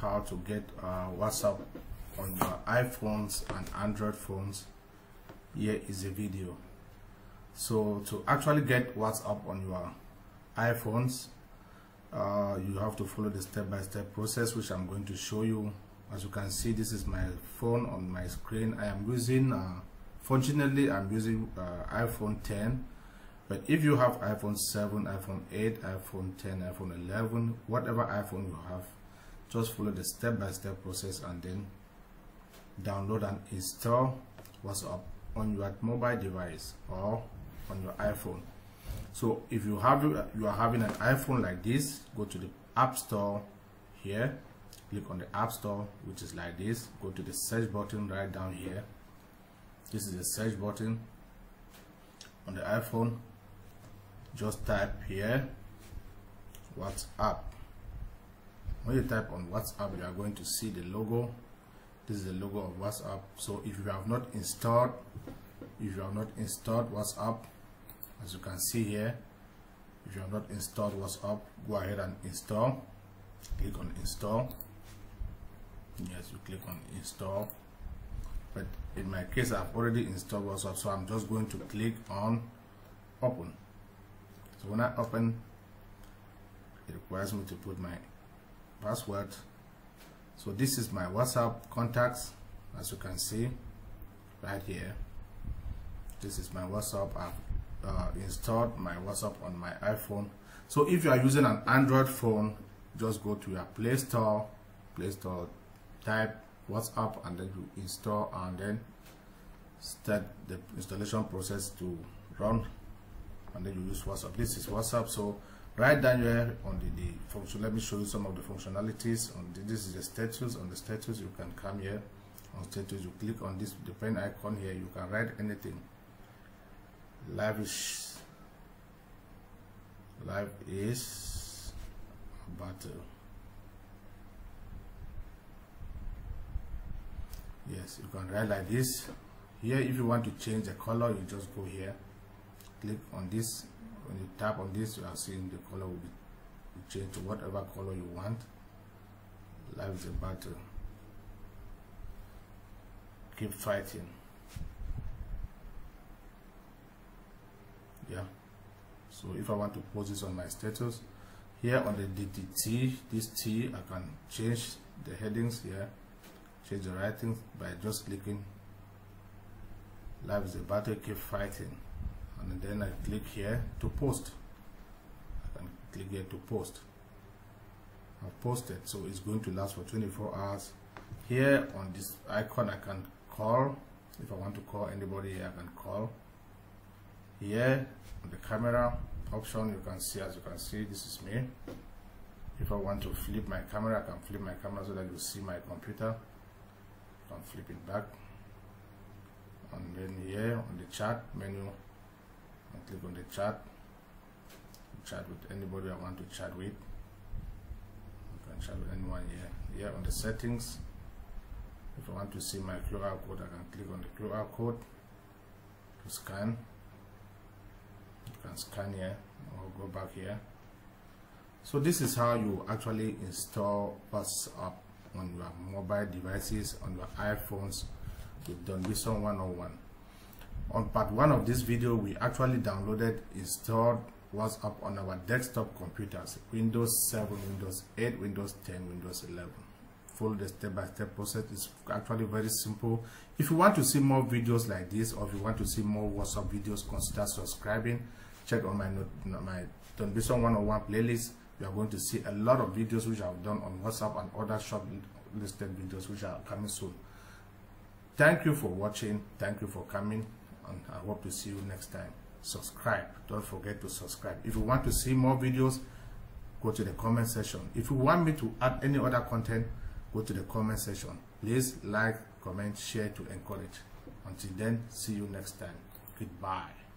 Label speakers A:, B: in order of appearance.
A: how to get uh, WhatsApp on your iPhones and Android phones here is a video. So to actually get WhatsApp on your iPhones uh, you have to follow the step-by-step -step process which I'm going to show you. As you can see this is my phone on my screen. I am using uh, fortunately I'm using uh, iPhone 10 but if you have iPhone 7 iPhone 8 iPhone 10 iPhone 11 whatever iPhone you have just follow the step-by-step -step process and then download and install WhatsApp on your mobile device or on your iPhone. So if you have you are having an iPhone like this go to the App Store here click on the App Store which is like this go to the search button right down here. This is the search button on the iPhone. Just type here WhatsApp when you type on WhatsApp you are going to see the logo. This is the logo of whatsapp. So if you have not installed if you have not installed whatsapp as you can see here if you have not installed whatsapp go ahead and install. Click on install. Yes you click on install. But in my case i've already installed whatsapp so i'm just going to click on open. So when i open it requires me to put my password. So this is my whatsapp contacts as you can see right here. This is my whatsapp. I've uh, installed my whatsapp on my iphone. So if you are using an android phone just go to your play store play store type whatsapp and then you install and then start the installation process to run. And then you use whatsapp. This is whatsapp. So right down here on the, the function let me show you some of the functionalities. On the, this is the status. On the status you can come here. On status you click on this the pen icon here. You can write anything. Live is live is battle. Yes you can write like this. Here if you want to change the color you just go here click on this when you tap on this you are seeing the color will be changed to whatever color you want. Life is a battle. Keep fighting. Yeah. So if I want to post this on my status here on the DTT this T I can change the headings here. Change the writing by just clicking. Life is a battle keep fighting and then I click here to post. I can click here to post. I've posted so it's going to last for 24 hours. Here on this icon I can call. If I want to call anybody I can call. Here on the camera option you can see as you can see this is me. If I want to flip my camera I can flip my camera so that you see my computer. I can flip it back. And then here on the chat menu I click on the chat. Chat with anybody I want to chat with. I can chat with anyone here here on the settings. If I want to see my QR code I can click on the QR code to scan. You can scan here or go back here. So this is how you actually install WhatsApp on your mobile devices on your iPhones with Don Besong 101 on part one of this video we actually downloaded installed WhatsApp on our desktop computers Windows 7 Windows 8 Windows 10 Windows 11 follow the step-by-step -step process. It's actually very simple. If you want to see more videos like this or if you want to see more WhatsApp videos consider subscribing. Check on my my Don Besong 101 playlist. You are going to see a lot of videos which I've done on WhatsApp and other short listed videos which are coming soon. Thank you for watching. Thank you for coming and I hope to see you next time. Subscribe. Don't forget to subscribe. If you want to see more videos, go to the comment section. If you want me to add any other content, go to the comment section. Please like, comment, share to encourage. Until then, see you next time. Goodbye.